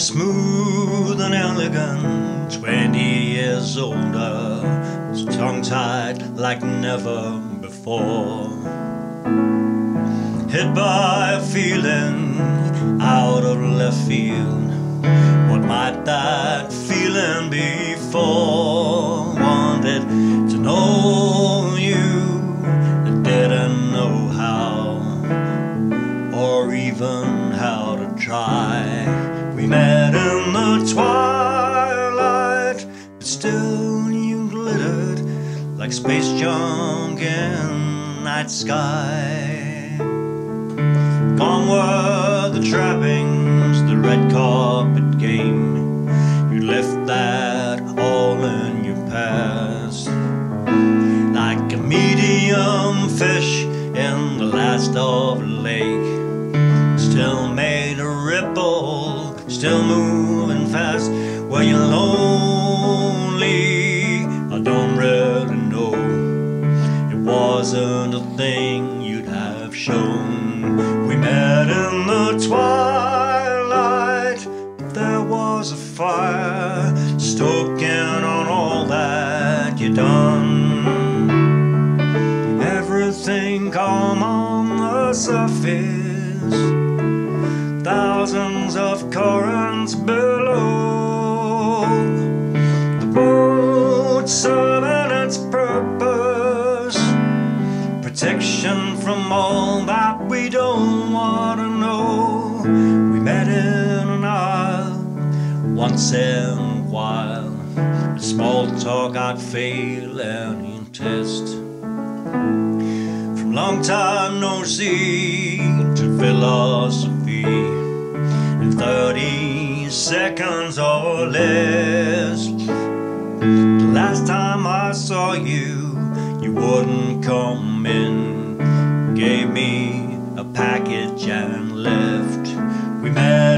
were smooth and elegant, twenty years older, was tongue tied like never before. Hit by a feeling out of left field. What might that feeling be for? Wanted to know you, didn't know how, or even how to try. Space junk in night sky. Gone were the trappings, the red carpet game. You left that all in your past. Like a medium fish in the last of a lake. Still made a ripple, still moving fast. Were you lonely? Wasn't a thing you'd have shown. We met in the twilight. There was a fire stoking on all that you done. Everything calm on the surface. Thousands of currents Protection from all that we don't want to know. We met in an aisle once in a while. Small talk I'd fail any test. From long time no see to philosophy in 30 seconds or less. The last time I saw you, wouldn't come in. Gave me a package and left. We met